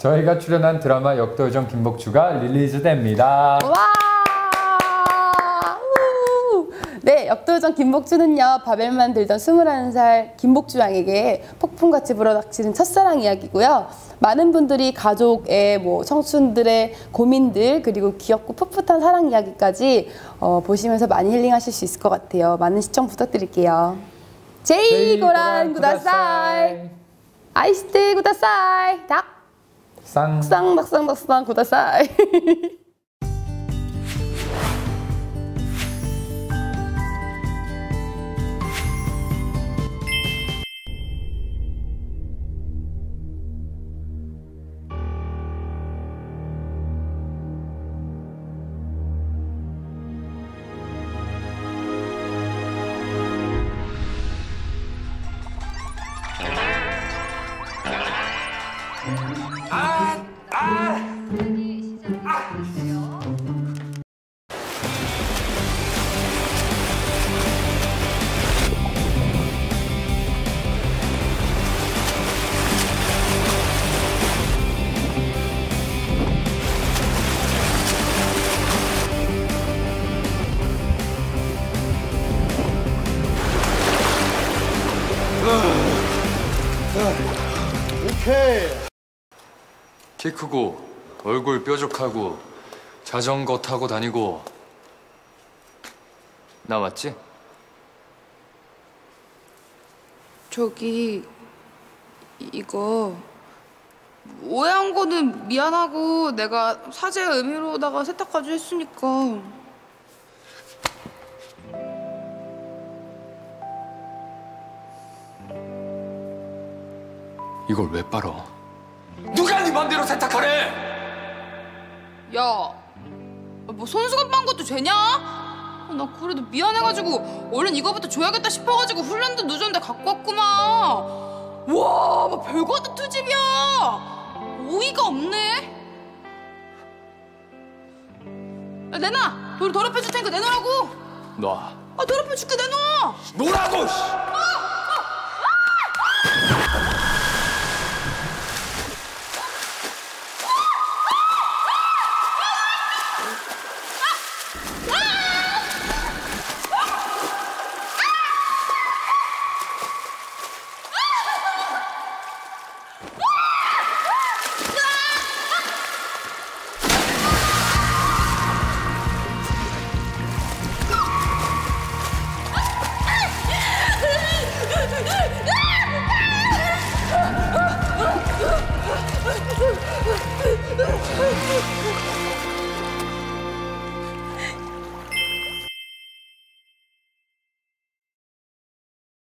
저희가 출연한 드라마 역도요정 김복주가 릴리즈됩니다. 와! 우! 네, 역도요정 김복주는요, 바벨만 들던 21살 김복주 양에게 폭풍같이 불어닥치는 첫사랑 이야기고요. 많은 분들이 가족의 뭐 청춘들의 고민들 그리고 귀엽고 풋풋한 사랑 이야기까지 어, 보시면서 많이 힐링하실 수 있을 것 같아요. 많은 시청 부탁드릴게요. 제이 고란 구다사이 아이스테 구다사이 닭 쌍. 쌍박쌍박쌍 구다사이 아, 아, 아. 오케이. 키 크고 얼굴 뾰족하고 자전거 타고 다니고 나 맞지? 저기 이거 오해한 거는 미안하고 내가 사죄의 의미로다가 세탁까지 했으니까 이걸 왜 빨어? 맘대로 세탁하래? 야, 뭐 손수건 빤 것도 죄냐? 아, 나 그래도 미안해가지고 얼른 이거부터 줘야겠다 싶어가지고 훈련도 늦었는데 갖고 왔구만. 와, 뭐 별거 다 트집이야. 어이가 없네. 야, 내놔. 더, 더럽혀줄 테니까 내놓으라고. 놔. 아, 더럽혀줄게 내놔. 놓으라고! 씨! 아!